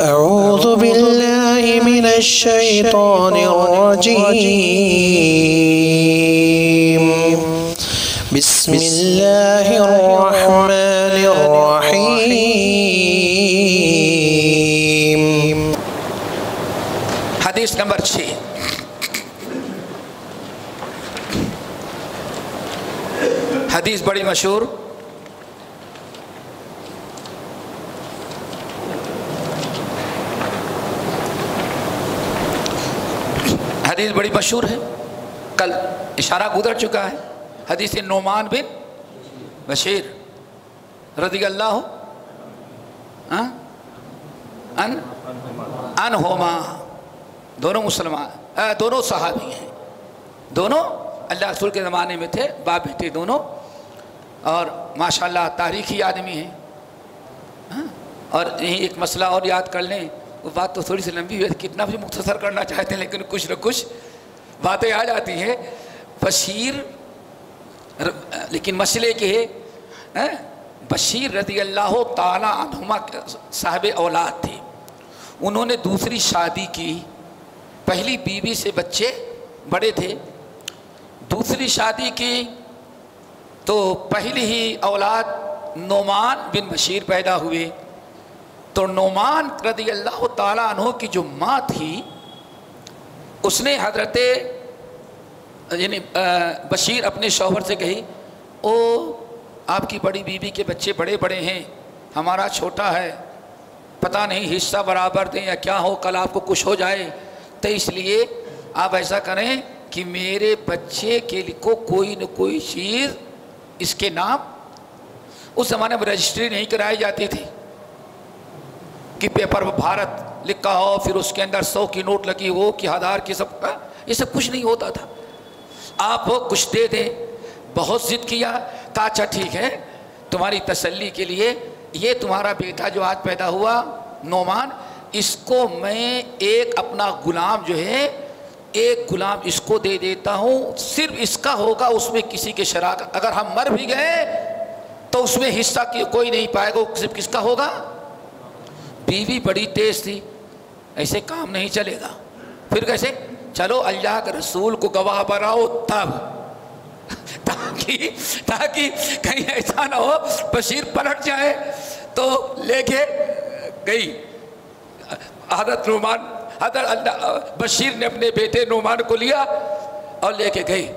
أعوذ بالله من الشيطان الرجيم. بسم الله الرحمن الرحيم. حدیث نمبر چھ حدیث بڑی مشہور حدیث بڑی مشہور ہے۔ کل اشارہ گزر چکا ہے۔ حدیث نعمان بن بشیر رضی اللہ ہاں؟ ان ان ہوما دونوں مسلمان دونوں صحابی ہیں۔ دونوں اللہ رسول کے زمانے میں تھے باپ بیٹے دونوں۔ اور ماشاءاللہ تاریخی آدمی ہیں۔ ہاں؟ اور یہیں ایک مسئلہ اور یاد کر لیں۔ وہ بات تو تھوڑی سی لمبی ہے، کتنا بھی مختصر کرنا چاہتے ہیں، لیکن کچھ نہ کچھ باتیں آ جاتی ہیں۔ بشیر لیکن مسئلے کے ہاں؟ بشیر رضی اللہ تعالیٰ عنہما صاحب اولاد تھے۔ انہوں نے دوسری شادی کی۔ پہلی بیوی سے بچے بڑے تھے۔ دوسری شادی کی تو پہلی ہی اولاد نعمان بن بشیر پیدا ہوئے۔ تو نعمان رضی اللہ تعالیٰ عنہ کی جو ماں تھی، اس نے حضرت یعنی بشیر اپنے شوہر سے کہی، او، آپ کی بڑی بیوی کے بچے بڑے بڑے ہیں، ہمارا چھوٹا ہے، پتہ نہیں حصہ برابر دیں یا کیا ہو، کل آپ کو کچھ ہو جائے۔ تو اس لیے آپ ایسا کریں کہ میرے بچے کے کو کوئی نہ کوئی چیز اس کے نام، اس زمانے میں رجسٹری نہیں کرائی جاتی تھی۔ کہ پیپر میں بھارت لکھا ہو، پھر اس کے اندر سو کی نوٹ لگی ہو کہ ہزار کی سب کا، یہ سب کچھ نہیں ہوتا تھا۔ آپ وہ کچھ دے دیں، بہت ضد کیا، کہا اچھا ٹھیک ہے، تمہاری تسلی کے لیے یہ تمہارا بیٹا جو آج پیدا ہوا، نعمان، اس کو میں ایک اپنا غلام جو ہے، ایک غلام اس کو دے دیتا ہوں، صرف اس کا ہوگا، اس میں کسی کے شراکت اگر ہم مر بھی گئے، تو اس میں حصہ کی- کوئی نہیں پائے گا، صرف کس کا ہوگا؟ بیوی بڑی تیز تھی، ایسے کام نہیں چلے گا۔ پھر کیسے چلو اللہ کے رسول کو گواہ بناؤ تب، تاکہ تاکہ کہیں ایسا نہ ہو، بشیر پلٹ جائے۔ تو لے کے گئی۔ حضرت نعمان، حضرت اللہ، بشیر نے اپنے بیٹے نعمان کو لیا اور لے کے گئی۔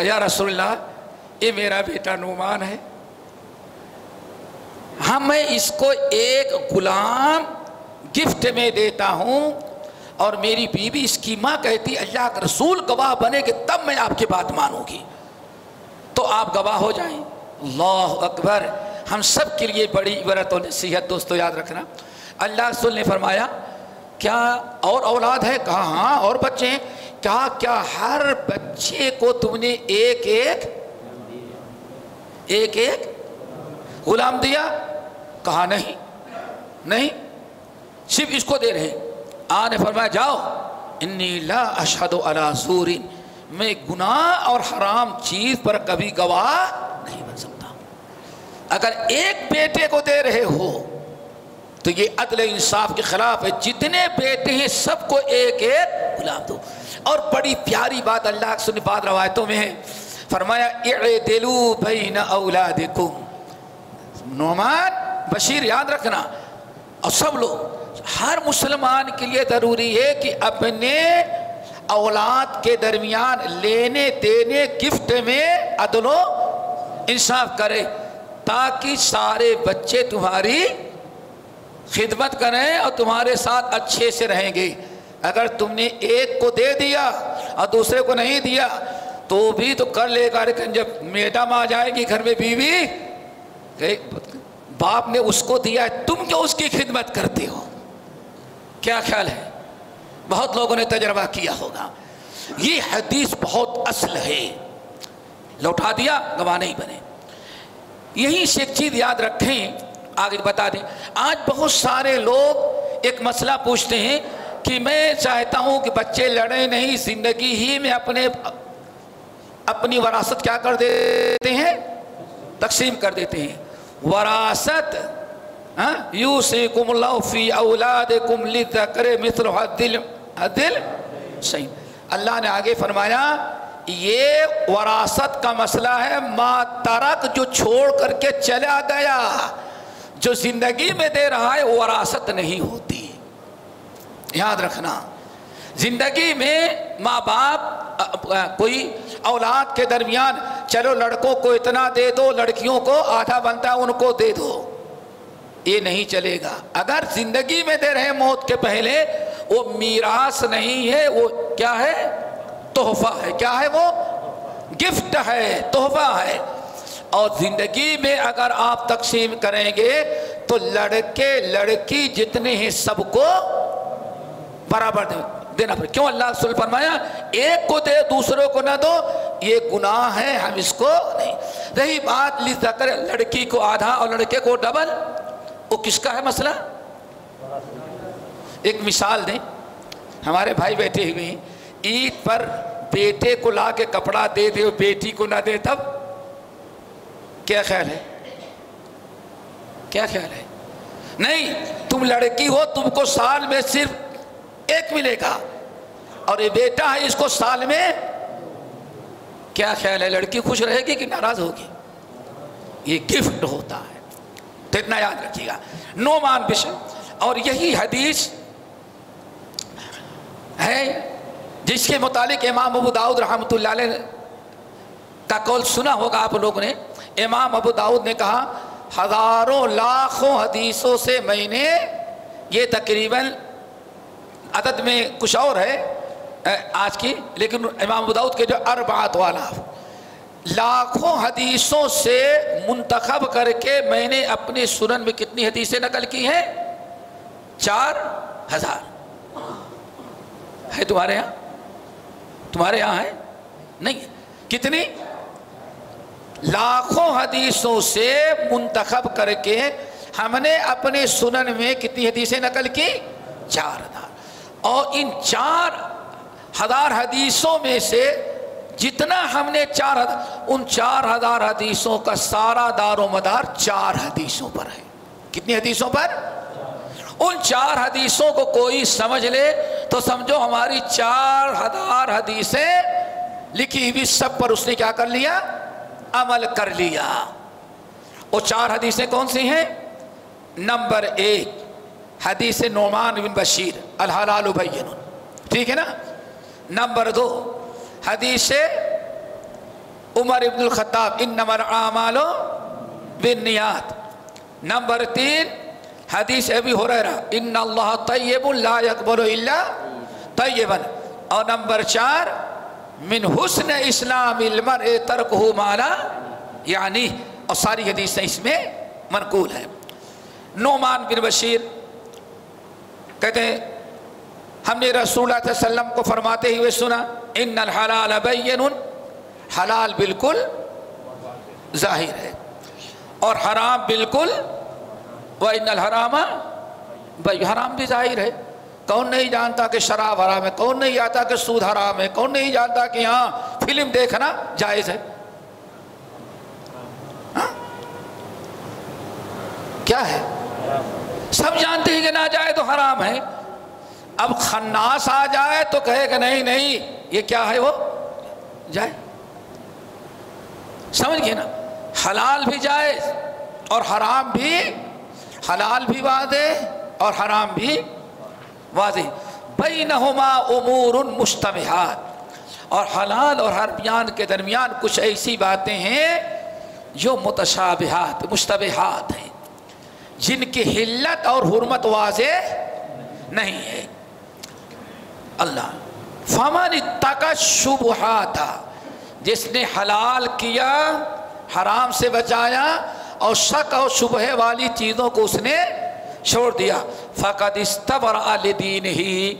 یا رسول اللہ، یہ میرا بیٹا نعمان ہے۔ ہاں میں اس کو ایک غلام گفٹ میں دیتا ہوں اور میری بیوی اس کی ماں کہتی اللہ کا رسول گواہ بنے کہ تب میں آپ کی بات مانوں گی۔ تو آپ گواہ ہو جائیں۔ اللہ اکبر۔ ہم سب کے لیے بڑی عبرت و نصیحت دوستو، یاد رکھنا۔ اللہ رسول نے فرمایا، کیا اور اولاد ہے؟ کہا ہاں اور بچے ہیں۔ کہا، کیا ہر بچے کو تم نے ایک ایک ایک ایک غلام دیا؟ کہا نہیں نہیں، صرف اس کو دے رہے آ نے فرمایا، جاؤ۔ انی لا اشہد علی زور میں گناہ اور حرام چیز پر کبھی گواہ نہیں بن سکتا۔ اگر ایک بیٹے کو دے رہے ہو، تو یہ عدل انصاف کے خلاف ہے۔ جتنے بیٹے ہیں، سب کو ایک ایک غلام دو۔ اور بڑی پیاری بات اللہ کی سنی بات روایتوں میں ہے۔ فرمایا، اعدلوا بین اولادکم۔ نعمان، بشیر یاد رکھنا۔ اور سب لوگ، ہر مسلمان کے لیے ضروری ہے کہ اپنے اولاد کے درمیان لینے، دینے، گفٹ میں عدل و انصاف کرے، تاکہ سارے بچے تمہاری خدمت کریں اور تمہارے ساتھ اچھے سے رہیں گے۔ اگر تم نے ایک کو دے دیا اور دوسرے کو نہیں دیا، تو بھی تو کر لے گا، لیکن جب میڈم آ جائے گی گھر میں بیوی باپ نے اس کو دیا ہے، تم کیوں اس کی خدمت کرتے ہو؟ کیا خیال ہے؟ بہت لوگوں نے تجربہ کیا ہوگا۔ یہ حدیث بہت اصل ہے۔ لوٹا دیا، گواہ نہیں بنے۔ یہیں سے ایک چیز یاد رکھیں، آگے بتا دیں۔ آج بہت سارے لوگ ایک مسئلہ پوچھتے ہیں کہ میں چاہتا ہوں کہ بچے لڑیں نہیں، زندگی ہی میں اپنے، اپنی وراثت کیا کر دیتے ہیں؟ تقسیم کر دیتے ہیں۔ وراثت یو سے کم اللہ فی اولاد کم لکرے مثل حدل حدل صحیح اللہ نے آگے فرمایا، یہ وراثت کا مسئلہ ہے، ما ترک جو چھوڑ کر کے چلا گیا، جو زندگی میں دے رہا ہے، وہ وراثت نہیں ہوتی۔ یاد رکھنا، زندگی میں ماں باپ کوئی اولاد کے درمیان چلو لڑکوں کو اتنا دے دو، لڑکیوں کو آدھا بنتا ان کو دے دو۔ یہ نہیں چلے گا۔ اگر زندگی میں دے رہے موت کے پہلے، وہ میراث نہیں ہے، وہ کیا ہے؟ تحفہ ہے۔ کیا ہے وہ؟ گفٹ ہے، تحفہ ہے۔ اور زندگی میں اگر آپ تقسیم کریں گے، تو لڑکے، لڑکی جتنے ہیں، سب کو برابر دینا پڑے۔ کیوں اللہ رسول فرمایا، ایک کو دے دوسروں کو نہ دو، یہ گناہ ہے ہم اس کو نہیں۔ رہی بات ذکر لڑکی کو آدھا اور لڑکے کو ڈبل۔ وہ کس کا ہے مسئلہ؟ ایک مثال دیں۔ ہمارے بھائی بیٹھے ہوئے ہیں۔ عید پر بیٹے کو لا کے کپڑا دے دے بیٹی کو نہ دے، تب کیا خیال ہے؟ کیا خیال ہے؟ نہیں، تم لڑکی ہو، تم کو سال میں صرف ایک ملے گا۔ اور یہ بیٹا ہے اس کو سال میں کیا خیال ہے لڑکی خوش رہے گی کہ ناراض ہوگی؟ یہ گفٹ ہوتا ہے۔ تو اتنا یاد رکھیے گا۔ نو مان بشن۔ اور یہی حدیث ہے جس کے متعلق امام ابو داؤد رحمۃ اللہ علیہ کا قول سنا ہوگا آپ لوگوں نے۔ امام ابو داؤد نے کہا، ہزاروں لاکھوں حدیثوں سے میں نے یہ تقریباً عدد میں کچھ اور ہے آج کی، لیکن امام ابو داؤد کے جو اربعات والا۔ لاکھوں حدیثوں سے منتخب کر کے میں نے اپنے سنن میں کتنی حدیثیں نقل کی ہیں؟ چار ہزار۔ ہے تمہارے یہاں؟ تمہارے یہاں ہے؟ نہیں۔ کتنی؟ لاکھوں حدیثوں سے منتخب کر کے ہم نے اپنے سنن میں کتنی حدیثیں نقل کی؟ چار ہزار۔ اور ان چار ہزار حدیثوں میں سے جتنا ہم نے چار ان چار ہزار حدیثوں کا سارا دار و مدار چار حدیثوں پر ہے۔ کتنی حدیثوں پر؟ ان چار حدیثوں کو کوئی سمجھ لے تو سمجھو ہماری چار ہزار حدیثیں لکھی ہوئی سب پر اس نے کیا کر لیا؟ عمل کر لیا۔ وہ چار حدیثیں کون سی ہیں؟ نمبر ایک حدیث نعمان بن بشیر، الحلال بین ٹھیک ہے نا؟ نمبر دو، حدیث عمر ابن الخطاب ان نمبر اعمال بن نیات نمبر تین، حدیث ابی حریرہ ان اللہ طیب لا یقبل الا طیبا. اور نمبر چار، من حسن اسلام المرء ترکہ مالا یعنی اور ساری حدیثیں اس میں منقول ہیں. نعمان بن بشیر کہتے ہیں، ہم نے رسول اللہ علیہ وسلم کو فرماتے ہوئے سنا، ان الحلال بین حلال بالکل ظاہر ہے، اور حرام بالکل وہ ان الحرام بھائی حرام بھی ظاہر ہے۔ کون نہیں جانتا کہ شراب حرام ہے، کون نہیں جانتا کہ سود حرام ہے، کون نہیں جانتا کہ ہاں فلم دیکھنا جائز ہے۔ ہاں؟ کیا ہے؟ سب جانتے ہیں کہ نہ جائے تو حرام ہے۔ اب خناس آ جائے تو کہے کہ نہیں نہیں، یہ کیا ہے وہ؟ جائے۔ سمجھ گئے نا؟ حلال بھی جائے اور حرام بھی۔ حلال بھی واضح اور حرام بھی واضح۔ بینہما امور مشتبہات۔ اور حلال اور حرمیان کے درمیان کچھ ایسی باتیں ہیں جو متشابہات، مشتبہات ہیں۔ جن کی حلت اور حرمت واضح نہیں ہے۔ اللہ، فمن تک شبہات جس نے حلال کیا، حرام سے بچایا اور شک اور شبہ والی چیزوں کو اس نے چھوڑ دیا۔ فقط استبر دین ہی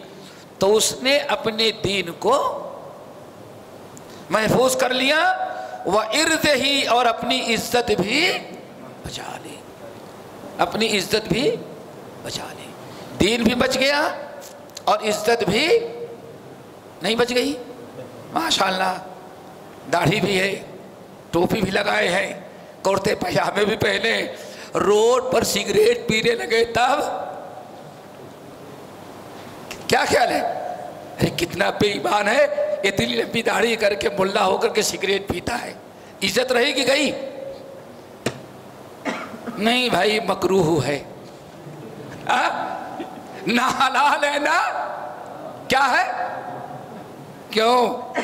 تو اس نے اپنے دین کو محفوظ کر لیا۔ وہ ارد ہی اور اپنی عزت بھی بچا لی اپنی عزت بھی بچا لی دین بھی بچ گیا اور عزت بھی نہیں بچ گئی۔ ماشاء اللہ داڑھی بھی ہے، ٹوپی بھی لگائے ہیں کرتے پجامے بھی پہنے، روڈ پر سگریٹ پینے لگے تب۔ کیا خیال ہے؟ ارے، کتنا بے ایمان ہے، اتنی لمبی داڑھی کر کے ملا ہو کر کے سگریٹ پیتا ہے۔ عزت رہے گی گئی نہیں بھائی، مکروہ ہے۔ نہ حلال ہے نہ کیا ہے؟ کیوں؟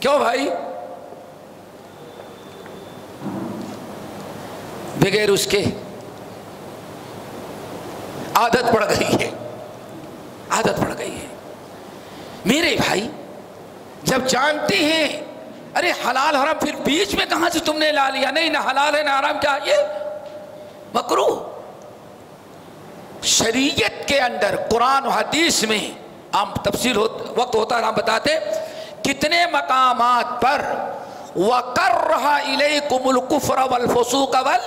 کیوں بھائی؟ بغیر اس کے عادت پڑ گئی ہے۔ عادت پڑ گئی ہے۔ میرے بھائی، جب جانتے ہیں، ارے حلال حرام، پھر بیچ میں کہاں سے تم نے لا لیا؟ نہیں، نہ حلال ہے، نہ حرام، کیا یہ مکرو۔ شریعت کے اندر قرآن و حدیث میں ہم تفصیل وقت ہوتا ہے ہم بتاتے کتنے مقامات پر وَقَرَّهَا إِلَيْكُمُ الْكُفْرَ وَالْفُسُوقَ وَالْ،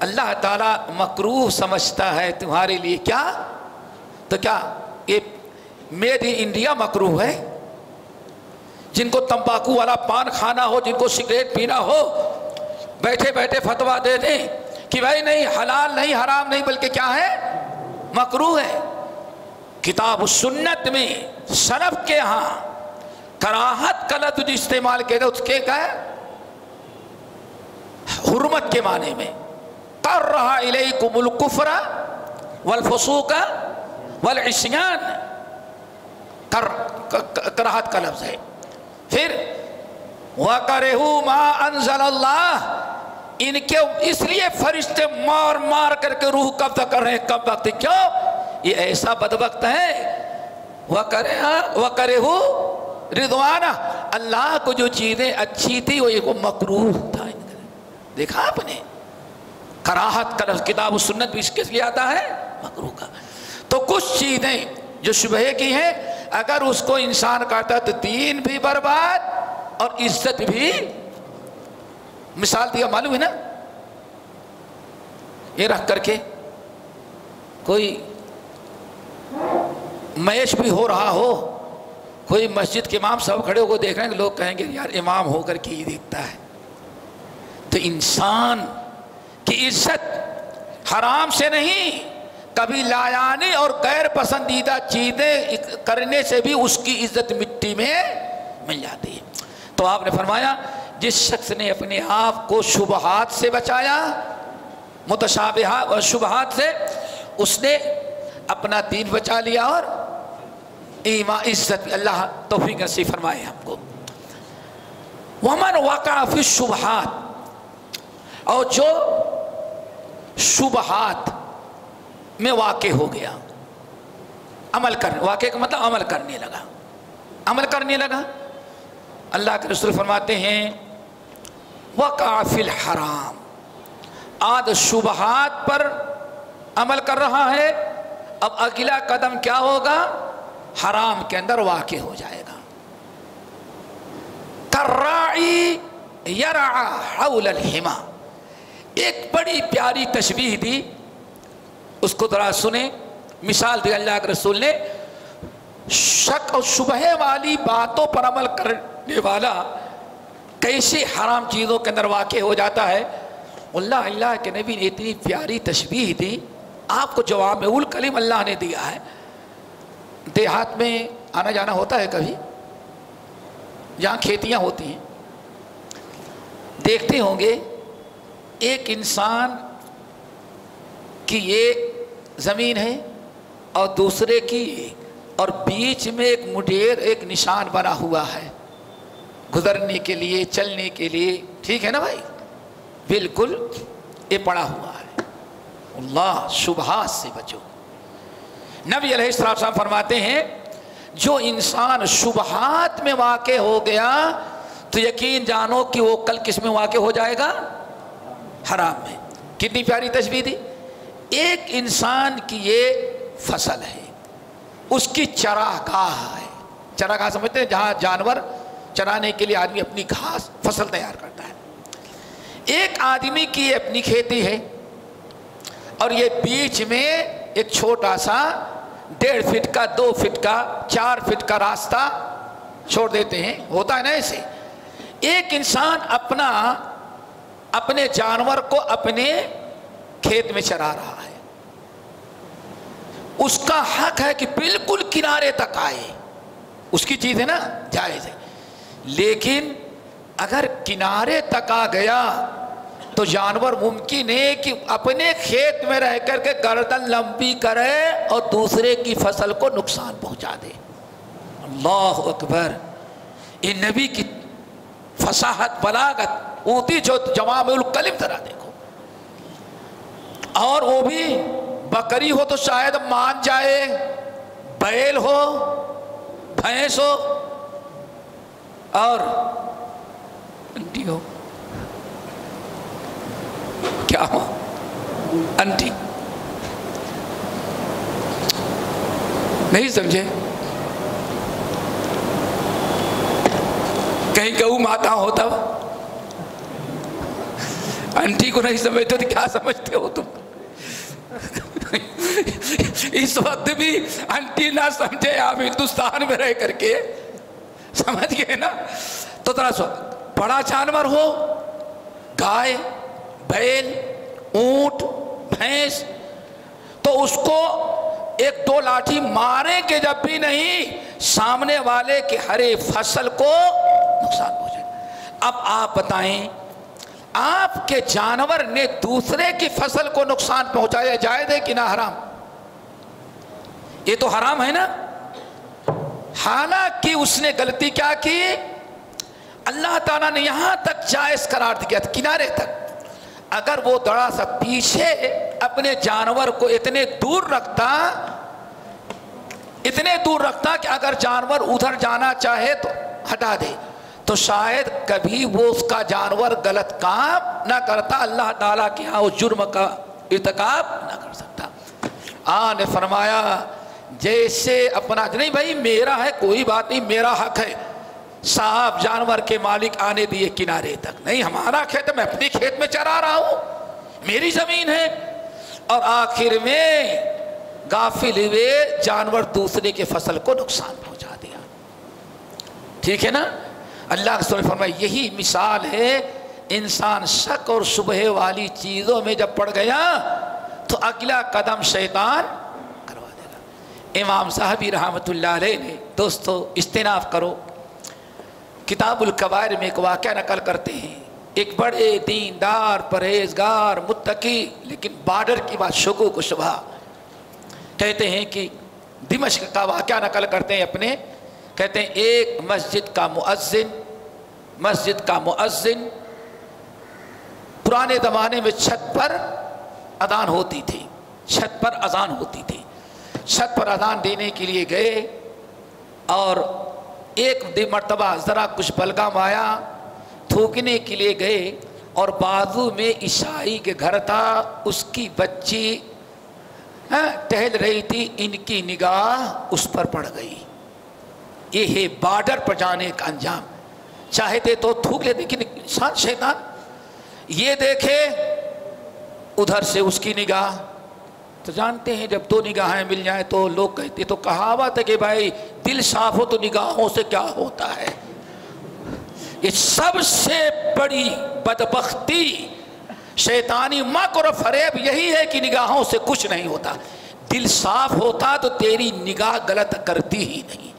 اللہ تعالیٰ مکروح سمجھتا ہے تمہارے لیے کیا؟ تو کیا یہ میڈ ان انڈیا مکروح ہے؟ جن کو تمباکو والا پان کھانا ہو، جن کو سگریٹ پینا ہو، بیٹھے بیٹھے فتوا دے دیں۔ کہ بھائی نہیں، حلال نہیں، حرام نہیں، بلکہ کیا ہے؟ مکروح ہے۔ کتاب و سنت میں سلف کے ہاں کراہت کا لفظ استعمال کیا گیا، اس کے کیا ہے؟ حرمت کے معنی میں۔ کر رہا الیکم الکفر والفسوق والعصیان۔ کر کراہت کا لفظ ہے۔ پھر وَقَرِهُ مَا أَنزَلَ اللَّهِ ان کے اس لیے فرشتے مار مار کر کے روح قبضہ کر رہے ہیں، کب وقت کیوں یہ ایسا بدبخت ہے۔ وَقَرِهُ رضوانہ اللہ کو جو چیزیں اچھی تھی، وہ مکروح تھا۔ دیکھا آپ نے؟ کراہت کا کتاب و سنت بھی اس کے لیے آتا ہے مکروح کا۔ تو کچھ چیزیں جو شبہ کی ہیں، اگر اس کو انسان کرتا تو دین بھی برباد اور عزت بھی مثال دیا، معلوم ہے نا؟ یہ رکھ کر کے کوئی میش بھی ہو رہا ہو، کوئی مسجد کے امام صاحب کھڑے ہو کو دیکھ رہے ہیں، لوگ کہیں گے، یار امام ہو کر کے ہی دیکھتا ہے۔ تو انسان کی عزت حرام سے نہیں، کبھی لایانی اور غیر پسندیدہ چیزیں کرنے سے بھی اس کی عزت مٹی میں مل جاتی ہے۔ تو آپ نے فرمایا جس شخص نے اپنے آپ کو شبہات سے بچایا متشابہات اور شبہات سے، اس نے اپنا دین بچا لیا اور ایمان، عزت، اللہ توفیق نصیب فرمائے ہم کو۔ ومن واقع فی الشبہات اور جو شبہات میں واقع ہو گیا، عمل کرنے واقع کا مطلب عمل کرنے لگا۔ عمل کرنے لگا۔ اللہ کے رسول فرماتے ہیں وقع فی الحرام۔ آد شبہات پر عمل کر رہا ہے۔ اب اگلا قدم کیا ہوگا؟ حرام کے اندر واقع ہو جائے گا۔ ترائی یرعا حول الحما۔ ایک بڑی پیاری تشبیح دی۔ اس کو ذرا سنیں۔ مثال دی اللہ کے رسول نے۔ شک اور شبہ والی باتوں پر عمل کرنے والا کیسے حرام چیزوں کے اندر واقع ہو جاتا ہے؟ اللہ اللہ کے نبی نے اتنی پیاری تشبیح دی، آپ کو جواب میں الکلم اللہ نے دیا ہے۔ دیہات میں آنا جانا ہوتا ہے کبھی؟ جہاں کھیتیاں ہوتی ہیں۔ دیکھتے ہوں گے، ایک انسان کی یہ زمین ہے اور دوسرے کی، اور بیچ میں ایک مڈیر، ایک نشان بنا ہوا ہے۔ گزرنے کے لیے، چلنے کے لیے، ٹھیک ہے نا بھائی؟ بالکل یہ پڑا ہوا ہے۔ اللہ شبہات سے بچو۔ نبی علیہ السلام فرماتے ہیں، جو انسان شبہات میں واقع ہو گیا، تو یقین جانو کہ وہ کل کس میں واقع ہو جائے گا؟ حرام میں۔ کتنی پیاری تشبیح دی۔ ایک انسان کی یہ فصل ہے، اس کی چراگاہ ہے۔ چراگاہ سمجھتے ہیں؟ جہاں جانور چرانے کے لیے آدمی اپنی گھاس فصل تیار کرتا ہے۔ ایک آدمی کی اپنی کھیتی ہے اور یہ بیچ میں ایک چھوٹا سا ڈیڑھ فٹ کا، دو فٹ کا، چار فٹ کا راستہ چھوڑ دیتے ہیں۔ ہوتا ہے نا ایسے۔ ایک انسان اپنا، اپنے جانور کو اپنے کھیت میں چرا رہا ہے۔ اس کا حق ہے کہ بالکل کنارے تک آئے۔ اس کی چیز ہے نا، جائز ہے۔ لیکن اگر کنارے تک آ گیا تو جانور ممکن ہے کہ اپنے کھیت میں رہ کر کے گردن لمبی کرے اور دوسرے کی فصل کو نقصان پہنچا دے۔ اللہ اکبر۔ یہ نبی کی فصاحت، بلاغت اوتی جو جواب الکلم ذرا دیکھو۔ اور وہ بھی بکری ہو تو شاید مان جائے، بیل ہو، بھینس ہو۔ اور انٹی ہو۔ کیا ہو؟ انٹی۔ نہیں سمجھے؟ کہیں گو ماتا ہو تب؟ انٹی کو نہیں سمجھتے تو کیا سمجھتے ہو تم؟ اس وقت بھی انٹی نہ سمجھے، آپ ہندوستان میں رہ کر کے۔ سمجھ گئے نا؟ تو ذرا سو، بڑا جانور ہو، گائے، بیل، اونٹ، بھینس، تو اس کو ایک دو لاٹھی مارے کے جب بھی نہیں، سامنے والے کے ہرے فصل کو نقصان پہنچے۔ اب آپ بتائیں، آپ کے جانور نے دوسرے کی فصل کو نقصان پہنچایا، جائز ہے کہ نہ حرام؟ یہ تو حرام ہے نا؟ حالانکہ اس نے غلطی کیا کی؟ اللہ تعالیٰ نے یہاں تک جائز قرار دیا تھا؟ کنارے تک۔ اگر وہ دڑا سا پیچھے اپنے جانور کو اتنے دور رکھتا، اتنے دور رکھتا کہ اگر جانور ادھر جانا چاہے تو ہٹا دے۔ تو شاید کبھی وہ اس کا جانور غلط کام نہ کرتا، اللہ تعالیٰ کے ہاں اس جرم کا ارتکاب نہ کر سکتا۔ آ نے فرمایا جیسے اپنا نہیں بھائی، میرا ہے، کوئی بات نہیں، میرا حق ہے۔ صاحب، جانور کے مالک آنے دیے کنارے تک۔ نہیں، ہمارا کھیت میں اپنے کھیت میں چرا رہا ہوں۔ میری زمین ہے۔ اور آخر میں غافل ہوئے، جانور دوسرے کے فصل کو نقصان پہنچا دیا۔ ٹھیک ہے نا؟ اللہ کے فرمایا، یہی مثال ہے، انسان شک اور صبح والی چیزوں میں جب پڑ گیا، تو اگلا قدم شیطان امام صاحبی رحمۃ اللہ علیہ نے، دوستو، اجتناب کرو۔ کتاب القبائر میں ایک واقعہ نقل کرتے ہیں۔ ایک بڑے دیندار، پرہیزگار، متقی، لیکن بارڈر کی بات شکو کو شبہ۔ کہتے ہیں کہ دمشق کا واقعہ نقل کرتے ہیں اپنے۔ کہتے ہیں، ایک مسجد کا مؤذن، مسجد کا مؤذن پرانے زمانے میں چھت پر اذان ہوتی تھی۔ چھت پر اذان ہوتی تھی۔ چھت پر اذان دینے کے لیے گئے اور ایک مرتبہ ذرا کچھ بلگام آیا، تھوکنے کے لیے گئے اور بازو میں عیسائی کے گھر تھا، اس کی بچی ہاں، ٹہل رہی تھی، ان کی نگاہ اس پر پڑ گئی۔ یہ ہے بارڈر پر جانے کا انجام۔ چاہتے تو تھوک لیتے لیکن انسان شیطان، یہ دیکھے، ادھر سے اس کی نگاہ تو جانتے ہیں جب دو نگاہیں مل جائیں تو لوگ کہتے تو کہاوت ہے کہ بھائی دل صاف ہو تو نگاہوں سے کیا ہوتا ہے؟ یہ سب سے بڑی بدبختی شیطانی مکر اور فریب یہی ہے کہ نگاہوں سے کچھ نہیں ہوتا۔ دل صاف ہوتا تو تیری نگاہ غلط کرتی ہی نہیں۔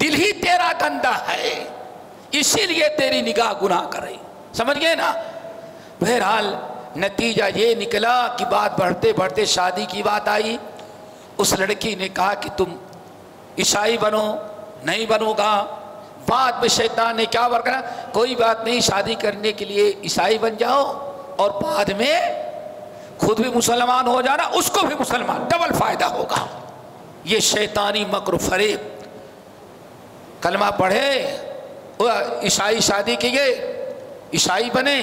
دل ہی تیرا گندا ہے، اسی لیے تیری نگاہ گناہ کر رہی۔ سمجھ گئے نا؟ بہرحال نتیجہ یہ نکلا کہ بات بڑھتے بڑھتے شادی کی بات آئی۔ اس لڑکی نے کہا کہ تم عیسائی بنو، نہیں بنو گا۔ بعد میں شیطان نے کیا ورکا؟ کوئی بات نہیں، شادی کرنے کے لیے عیسائی بن جاؤ اور بعد میں خود بھی مسلمان ہو جانا، اس کو بھی مسلمان، ڈبل فائدہ ہوگا۔ یہ شیطانی مکر فریب۔ کلمہ پڑھے عیسائی شادی کیے عیسائی بنے۔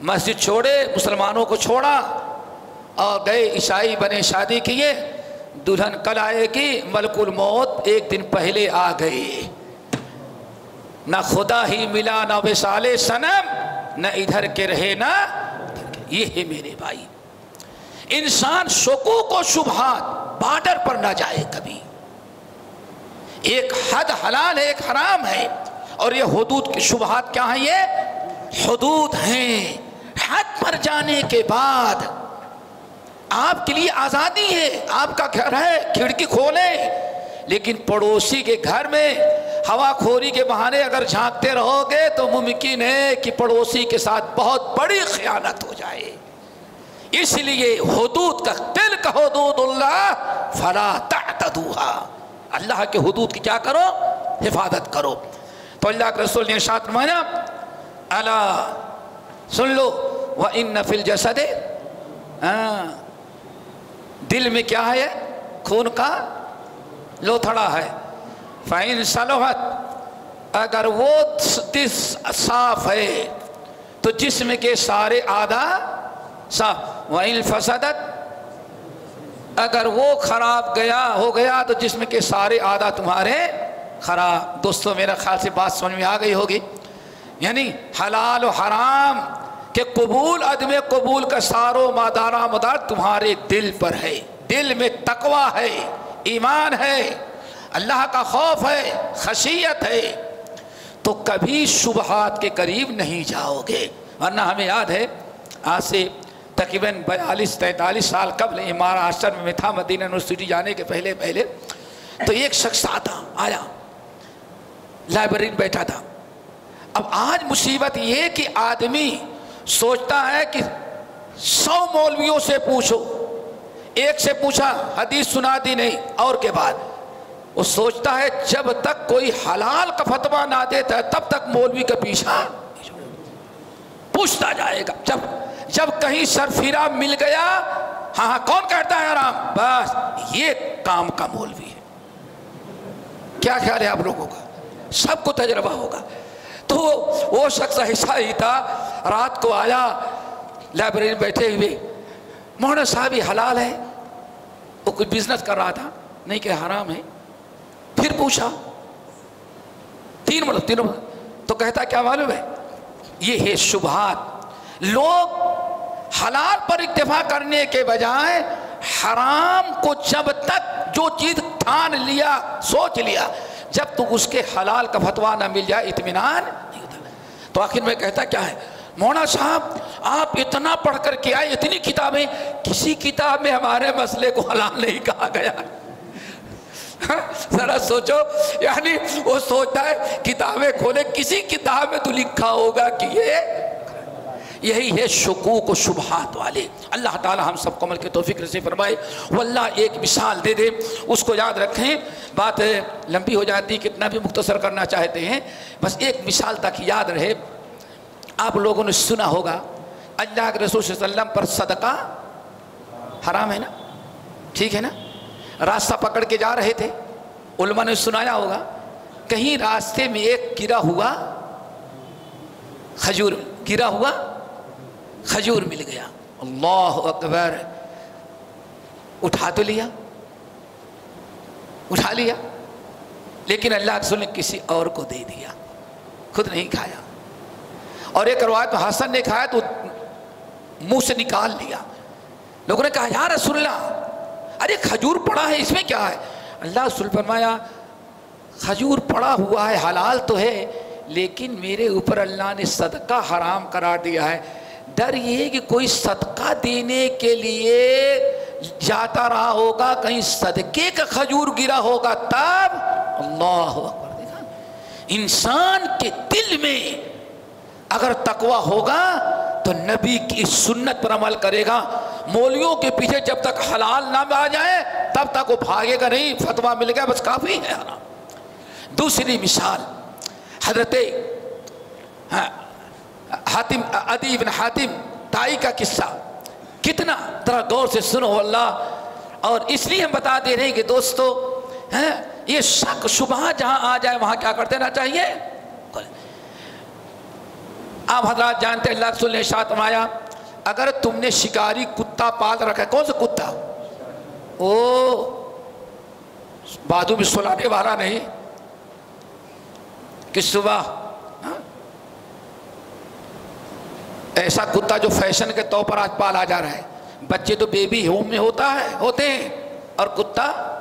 مسجد چھوڑے، مسلمانوں کو چھوڑا اور گئے، عیسائی بنے، شادی کیے۔ دلہن کل آئے گی، ملک الموت ایک دن پہلے آ گئی۔ نہ خدا ہی ملا، نہ وسال سنم نہ ادھر کے رہے، نہ یہ ہے میرے بھائی۔ انسان شکو کو شبہات بارڈر پر نہ جائے کبھی۔ ایک حد حلال ہے، ایک حرام ہے۔ اور یہ حدود کی شبہات کیا ہیں؟ یہ حدود ہیں۔ حد پر جانے کے بعد آپ کے لیے آزادی ہے، آپ کا گھر ہے، کھڑکی کھولیں لیکن پڑوسی کے گھر میں ہوا خوری کے بہانے اگر جھانکتے رہو گے تو ممکن ہے کہ پڑوسی کے ساتھ بہت بڑی خیانت ہو جائے۔ اس لیے حدود کا دل کا حدود اللہ، فلا تعتدوها۔ اللہ کے حدود کی کیا کرو؟ حفاظت کرو۔ تو اللہ کے رسول نے ارشاد فرمایا اللہ سن لو وَإِنَّ فِي الْجَسَدِ ہاں دل میں کیا ہے؟ خون کا لوتھڑا ہے۔ فَإِن صَلُحَتْ اگر وہ صاف ہے، تو جسم کے سارے آدھا صاف۔ وَإِن فَسَدَتْ، اگر وہ خراب گیا، ہو گیا، تو جسم کے سارے آدھا تمہارے خراب۔ دوستو میرا خیال سے بات سمجھ میں آ گئی ہوگی۔ یعنی حلال و حرام کہ قبول عدم قبول کا سارو مادارہ مدار تمہارے دل پر ہے۔ دل میں تقوی ہے، ایمان ہے، اللہ کا خوف ہے، خشیت ہے۔ تو کبھی شبہات کے قریب نہیں جاؤ گے۔ ورنہ ہمیں یاد ہے، آج سے تقریباً بیالیس، تینتالیس سال قبل مہاراشٹر میں تھا، مدینہ یونیورسٹی جانے کے پہلے پہلے۔ تو ایک شخص آتا، آیا۔ لائبریری میں بیٹھا تھا۔ اب آج مصیبت یہ کہ آدمی سوچتا ہے کہ سو مولویوں سے پوچھو۔ ایک سے پوچھا، حدیث سنا دی نہیں، اور کے بعد؟ وہ سوچتا ہے جب تک کوئی حلال کا فتویٰ نہ دیتا ہے، تب تک مولوی کا پیچھا پوچھتا جائے گا۔ جب جب کہیں سرفیرا مل گیا ہاں ہاں کون کہتا ہے آرام؟ بس، یہ کام کا مولوی ہے۔ کیا خیال ہے آپ لوگوں کا؟ سب کو تجربہ ہوگا۔ تو وہ شخص ایسا ہی تھا۔ رات کو آیا، لائبریری میں بیٹھے ہوئے۔ مولانا صاحب، یہ حلال ہے؟ وہ کوئی بزنس کر رہا تھا؟ نہیں کہ حرام ہے۔ پھر پوچھا۔ تین مرتبہ، تینوں مرتبہ۔ تو کہتا، کیا معلوم ہے؟ یہ ہے شبہات۔ لوگ حلال پر اکتفا کرنے کے بجائے حرام کو جب تک جو چیز ٹھان لیا، سوچ لیا جب تو اس کے حلال کا فتویٰ نہ مل جائے، اطمینان نہیں ہوتا۔ تو آخر میں کہتا کیا ہے؟ مونا صاحب، آپ اتنا پڑھ کر کے آئے، اتنی کتابیں، کسی کتاب میں ہمارے مسئلے کو حلال نہیں کہا گیا۔ ذرا سوچو یعنی وہ سوچتا ہے، کتابیں کھولے، کسی کتاب میں تو لکھا ہوگا کہ یہ یہی ہے شکوک و شبہات والے۔ اللہ تعالی ہم سب کو عمل کے توفیق سے فرمائے۔ وہ اللہ ایک مثال دے دے، اس کو یاد رکھیں۔ بات لمبی ہو جاتی، کتنا بھی مختصر کرنا چاہتے ہیں، بس ایک مثال تک یاد رہے۔ آپ لوگوں نے سنا ہوگا، اللہ کے رسول صلی اللہ علیہ وسلم پر صدقہ حرام ہے نا؟ ٹھیک ہے نا؟ راستہ پکڑ کے جا رہے تھے۔ علماء نے سنایا ہوگا، کہیں راستے میں ایک گرا ہوا کھجور، گرا ہوا کھجور مل گیا۔ اللہ اکبر۔ اٹھا تو لیا۔ اٹھا لیا۔ لیکن اللہ رسول نے کسی اور کو دے دیا۔ خود نہیں کھایا۔ اور ایک روایت میں حسن نے کھایا تو منہ سے نکال لیا۔ لوگوں نے کہا، یا رسول اللہ، ارے کھجور پڑا ہے، اس میں کیا ہے؟ اللہ رسول فرمایا، کھجور پڑا ہوا ہے، حلال تو ہے، لیکن میرے اوپر اللہ نے صدقہ حرام قرار دیا ہے۔ ڈر یہ ہے کہ کوئی صدقہ دینے کے لیے جاتا رہا ہوگا، کہیں صدقے کا کھجور گرا ہوگا تب اللہ اکبر دیکھا۔ انسان کے دل میں اگر تقوی ہوگا تو نبی کی سنت پر عمل کرے گا۔ مولیوں کے پیچھے جب تک حلال نہ آ جائے، تب تک وہ بھاگے گا نہیں، فتویٰ مل گیا، بس کافی ہے۔ دوسری مثال، حضرت ہاں، حاتم، عدی بن حاتم، تائی کا قصہ۔ کتنا طرح غور سے سنو اللہ۔ اور اس لیے ہم بتا دے رہے ہیں کہ دوستو یہ شک شبہ جہاں آ جائے وہاں کیا کرتے رہنا چاہیے؟ آپ حضرات جانتے اللہ رسول نے شاہ تمایا اگر تم نے شکاری کتا پال رکھا ہے، کون سا کتا؟ او بادو میں سلانے والا نہیں۔ کہ صبح؟ ایسا کتا جو فیشن کے طور پر آج پالا جا رہا ہے۔ بچے تو بیبی ہوم میں ہوتا ہے، ہوتے ہیں۔ اور کتا؟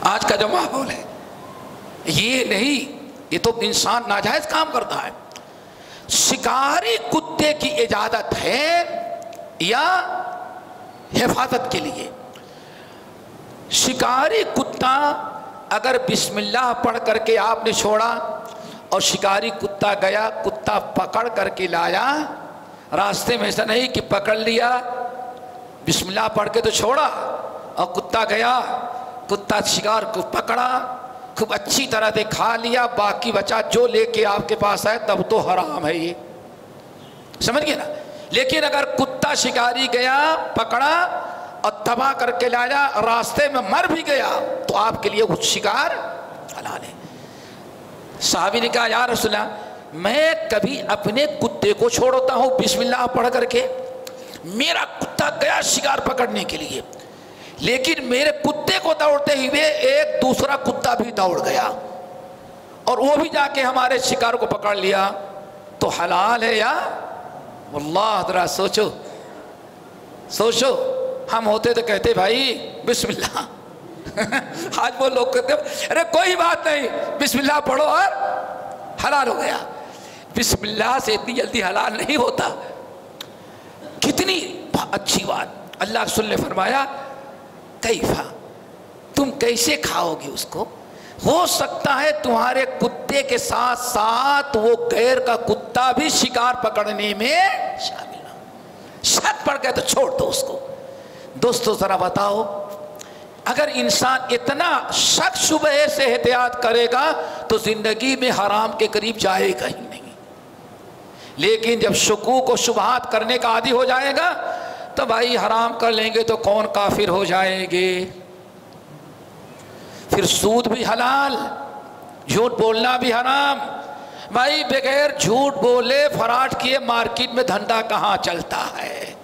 آج کا جو ماحول ہے، یہ نہیں، یہ تو انسان ناجائز کام کرتا ہے۔ شکاری کتے کی اجازت ہے یا حفاظت کے لیے؟ شکاری کتا اگر بسم اللہ پڑھ کر کے آپ نے چھوڑا اور شکاری کتا گیا، کتا پکڑ کر کے لایا۔ راستے میں ایسا نہیں کہ پکڑ لیا۔ بسم اللہ پڑھ کے تو چھوڑا۔ اور کتا گیا، کتا شکار کو پکڑا، خوب اچھی طرح سے کھا لیا۔ باقی بچا جو لے کے آپ کے پاس آئے، تب تو حرام ہے یہ۔ سمجھ گئے نا؟ لیکن اگر کتا شکاری گیا، پکڑا اور تباہ کر کے لایا، راستے میں مر بھی گیا، تو آپ کے لیے وہ شکار حلال ہے۔ صحابی نے کہا، یا رسول اللہ، میں کبھی اپنے کتے کو چھوڑتا ہوں؟ بسم اللہ پڑھ کر کے، میرا کتا گیا شکار پکڑنے کے لیے۔ لیکن میرے کتے کو دوڑتے ہوئے ایک دوسرا کتا بھی دوڑ گیا۔ اور وہ بھی جا کے ہمارے شکار کو پکڑ لیا۔ تو حلال ہے یا؟ اللہ ذرا سوچو۔ سوچو، ہم ہوتے تو کہتے، بھائی، بسم اللہ۔ آج وہ لوگ کہتے ارے کوئی بات نہیں، بسم اللہ پڑھو اور حلال ہو گیا۔ بسم اللہ سے اتنی جلدی حلال نہیں ہوتا۔ کتنی اچھی بات۔ اللہ رسول نے فرمایا، کیفا، تم کیسے کھاؤ گے اس کو؟ ہو سکتا ہے تمہارے کتے کے ساتھ ساتھ وہ غیر کا کتا بھی شکار پکڑنے میں شامل ہو۔ شک پڑ گئے تو چھوڑ دو اس کو۔ دوستو، ذرا بتاؤ اگر انسان اتنا شک شبہ سے احتیاط کرے گا تو زندگی میں حرام کے قریب جائے گا ہی نہیں۔ لیکن جب شکوک و شبہات کرنے کا عادی ہو جائے گا تو بھائی حرام کر لیں گے تو کون کافر ہو جائیں گے۔ پھر سود بھی حلال، جھوٹ بولنا بھی حرام۔ بھائی، بغیر جھوٹ بولے فراٹ کیے مارکیٹ میں دھندا کہاں چلتا ہے؟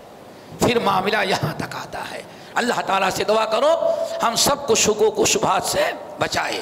پھر معاملہ یہاں تک آتا ہے۔ اللہ تعالیٰ سے دعا کرو ہم سب کو شکو کو شبہات سے بچائے۔